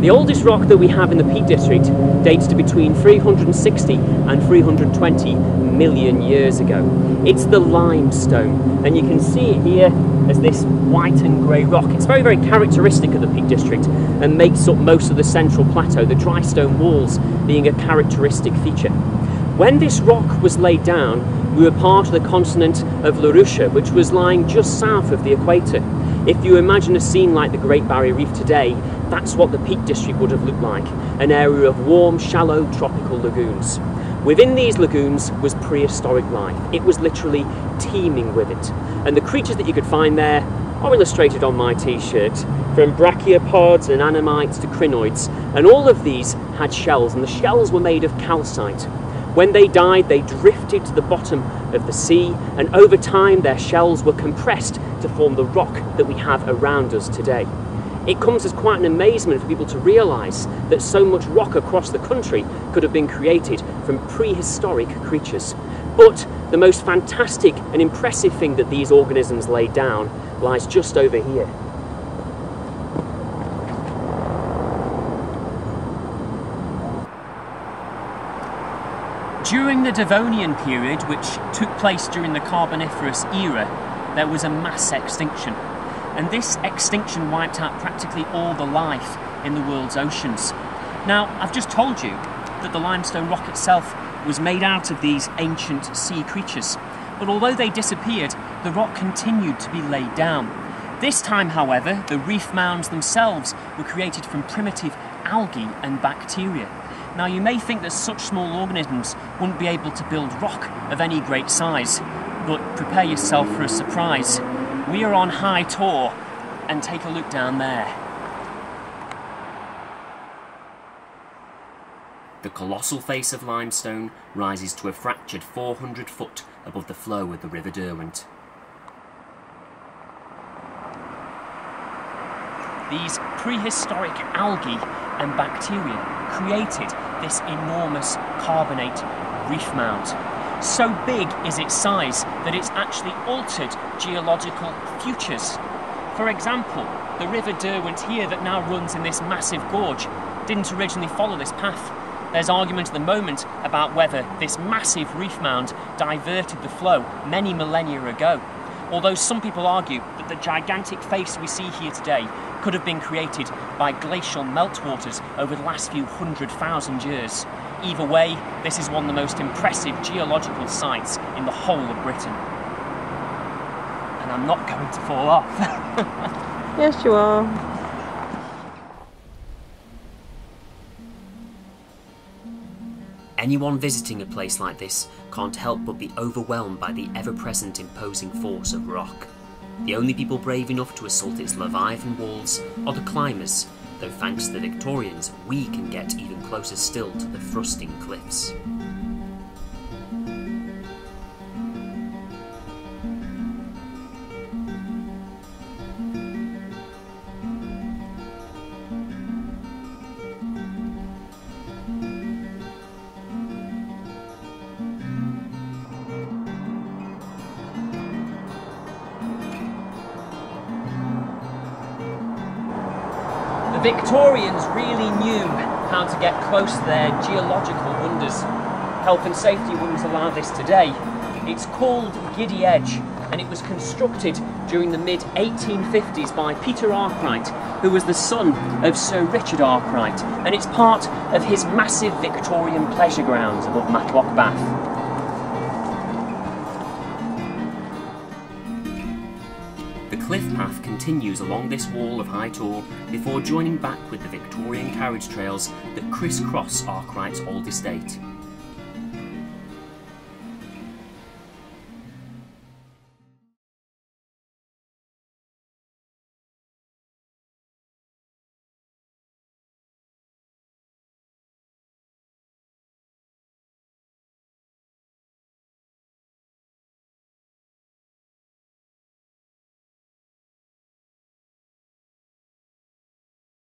The oldest rock that we have in the Peak District dates to between 360 and 320 million years ago. It's the limestone, and you can see it here as this white and grey rock. It's very, very characteristic of the Peak District and makes up most of the central plateau, the dry stone walls being a characteristic feature. When this rock was laid down, we were part of the continent of Laurussia, which was lying just south of the equator. If you imagine a scene like the Great Barrier Reef today, that's what the Peak District would have looked like an area of warm, shallow tropical lagoons. Within these lagoons was prehistoric life. It was literally teeming with it. And the creatures that you could find there are illustrated on my t-shirt, from brachiopods and ammonites to crinoids. And all of these had shells, and the shells were made of calcite. When they died, they drifted to the bottom of the sea, and over time their shells were compressed to form the rock that we have around us today. It comes as quite an amazement for people to realise that so much rock across the country could have been created from prehistoric creatures. But the most fantastic and impressive thing that these organisms laid down lies just over here. During the Devonian period, which took place during the Carboniferous era, there was a mass extinction and this extinction wiped out practically all the life in the world's oceans. Now, I've just told you that the limestone rock itself was made out of these ancient sea creatures, but although they disappeared, the rock continued to be laid down. This time, however, the reef mounds themselves were created from primitive algae and bacteria. Now, you may think that such small organisms wouldn't be able to build rock of any great size, but prepare yourself for a surprise. We are on High Tor and take a look down there. The colossal face of limestone rises to a fractured 400 foot above the flow of the River Derwent. These prehistoric algae and bacteria created this enormous carbonate reef mound. So big is its size that it's actually altered geological futures. For example, the River Derwent here that now runs in this massive gorge didn't originally follow this path. There's argument at the moment about whether this massive reef mound diverted the flow many millennia ago. Although some people argue that the gigantic face we see here today could have been created by glacial meltwaters over the last few hundred thousand years. Either way, this is one of the most impressive geological sites in the whole of Britain. And I'm not going to fall off. yes, you are. Anyone visiting a place like this can't help but be overwhelmed by the ever-present imposing force of rock. The only people brave enough to assault its Leviathan walls are the climbers, though thanks to the Victorians, we can get even closer still to the thrusting cliffs. The Victorians really knew how to get close to their geological wonders. Health and safety wouldn't allow this today. It's called Giddy Edge and it was constructed during the mid 1850s by Peter Arkwright, who was the son of Sir Richard Arkwright, and it's part of his massive Victorian pleasure grounds above Matlock Bath. Cliff path continues along this wall of High Tor before joining back with the Victorian carriage trails that crisscross Arkwright's old estate.